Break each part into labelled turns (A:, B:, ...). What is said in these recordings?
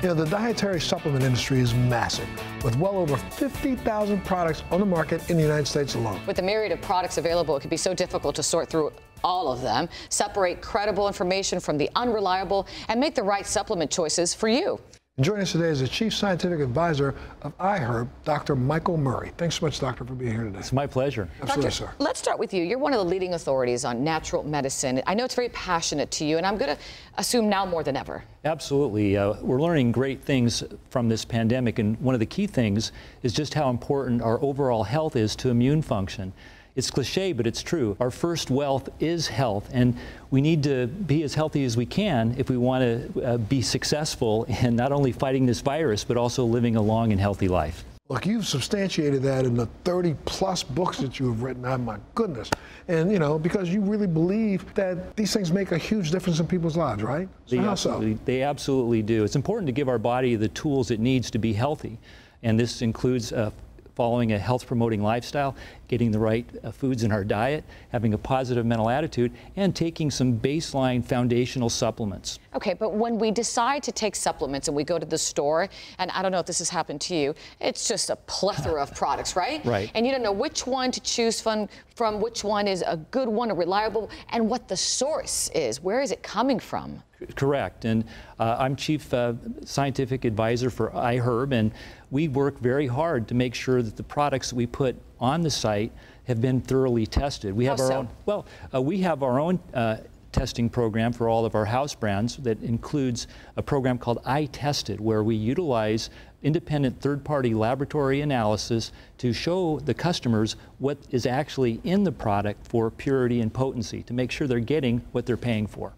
A: You know, the dietary supplement industry is massive, with well over 50,000 products on the market in the United States alone.
B: With the myriad of products available, it can be so difficult to sort through all of them, separate credible information from the unreliable, and make the right supplement choices for you.
A: And joining us today is the Chief Scientific Advisor of iHerb, Dr. Michael Murray. Thanks so much, Doctor, for being here today.
C: It's my pleasure.
A: Absolutely,
B: Doctor,
A: sir.
B: Let's start with you. You're one of the leading authorities on natural medicine. I know it's very passionate to you, and I'm going to assume now more than ever.
C: Absolutely. Uh, we're learning great things from this pandemic, and one of the key things is just how important our overall health is to immune function. It's cliche, but it's true. Our first wealth is health, and we need to be as healthy as we can if we want to uh, be successful in not only fighting this virus, but also living a long and healthy life.
A: Look, you've substantiated that in the 30 plus books that you have written. Oh, my goodness. And, you know, because you really believe that these things make a huge difference in people's lives, right? So
C: They absolutely,
A: so?
C: they absolutely do. It's important to give our body the tools it needs to be healthy. And this includes uh, following a health promoting lifestyle, getting the right uh, foods in our diet, having a positive mental attitude, and taking some baseline foundational supplements.
B: Okay, but when we decide to take supplements and we go to the store, and I don't know if this has happened to you, it's just a plethora of products, right?
C: Right.
B: And you don't know which one to choose from, from which one is a good one, a reliable, and what the source is. Where is it coming from?
C: Correct. And uh, I'm Chief uh, Scientific Advisor for iHerb, and we work very hard to make sure that the products that we put on the site have been thoroughly tested. We have
B: How
C: our
B: so?
C: own, well, uh, we have our own uh, testing program for all of our house brands that includes a program called iTested, where we utilize independent third-party laboratory analysis to show the customers what is actually in the product for purity and potency to make sure they're getting what they're paying for.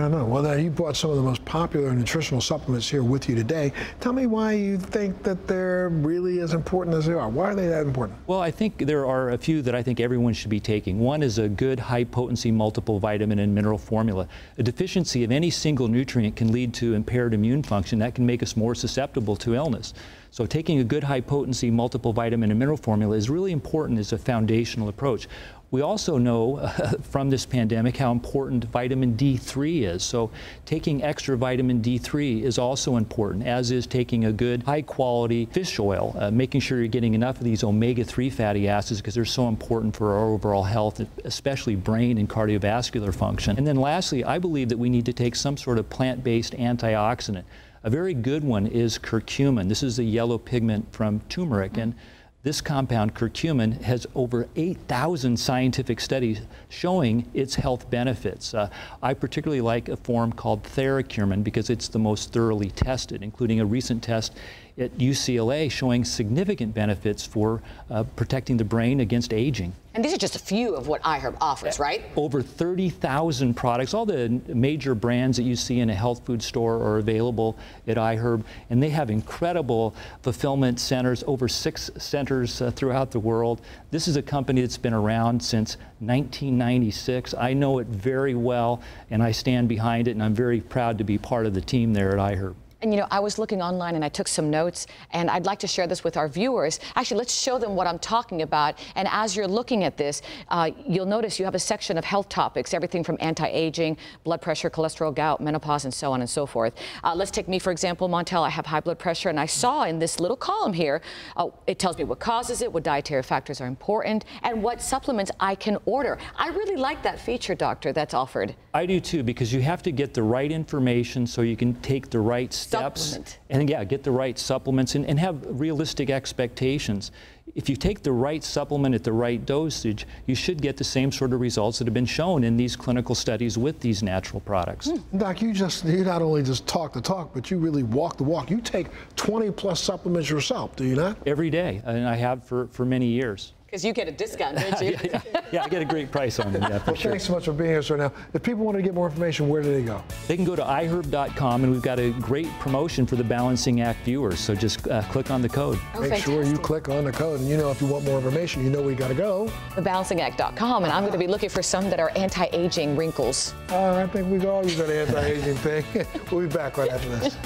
A: I don't know. Well, you brought some of the most popular nutritional supplements here with you today. Tell me why you think that they're really as important as they are. Why are they that important?
C: Well, I think there are a few that I think everyone should be taking. One is a good high potency multiple vitamin and mineral formula. A deficiency of any single nutrient can lead to impaired immune function. That can make us more susceptible to illness. So taking a good high potency multiple vitamin and mineral formula is really important as a foundational approach. We also know uh, from this pandemic how important vitamin D3 is. So taking extra vitamin D3 is also important, as is taking a good high quality fish oil, uh, making sure you're getting enough of these omega-3 fatty acids because they're so important for our overall health, especially brain and cardiovascular function. And then lastly, I believe that we need to take some sort of plant-based antioxidant. A very good one is curcumin. This is a yellow pigment from turmeric. And this compound, curcumin, has over 8,000 scientific studies showing its health benefits. Uh, I particularly like a form called theracurmin because it's the most thoroughly tested, including a recent test at UCLA showing significant benefits for uh, protecting the brain against aging.
B: And these are just a few of what iHerb offers, right?
C: Over 30,000 products. All the major brands that you see in a health food store are available at iHerb, and they have incredible fulfillment centers, over six centers uh, throughout the world. This is a company that's been around since 1996. I know it very well, and I stand behind it, and I'm very proud to be part of the team there at iHerb.
B: And you know, I was looking online and I took some notes, and I'd like to share this with our viewers. Actually, let's show them what I'm talking about. And as you're looking at this, uh, you'll notice you have a section of health topics, everything from anti-aging, blood pressure, cholesterol, gout, menopause, and so on and so forth. Uh, let's take me, for example, Montel. I have high blood pressure, and I saw in this little column here, uh, it tells me what causes it, what dietary factors are important, and what supplements I can order. I really like that feature, doctor, that's offered.
C: I do too, because you have to get the right information so you can take the right steps.
B: Supplement.
C: And yeah, get the right supplements and, and have realistic expectations. If you take the right supplement at the right dosage, you should get the same sort of results that have been shown in these clinical studies with these natural products. Hmm.
A: Doc, you just you not only just talk the talk, but you really walk the walk. You take 20 plus supplements yourself, do you not?
C: Every day, and I have for, for many years.
B: Because you get a discount, don't you?
C: yeah, yeah, I get a great price on them, yeah, for
A: Well,
C: sure.
A: thanks so much for being here, sir. Now, if people want to get more information, where do they go?
C: They can go to iherb.com, and we've got a great promotion for the Balancing Act viewers, so just uh, click on the code.
B: Oh,
A: Make sure you click on the code, and you know if you want more information, you know where you got to go.
B: thebalancingact.com, and I'm going to be looking for some that are anti-aging wrinkles.
A: Uh, I think we all use that anti-aging thing. we'll be back right after this.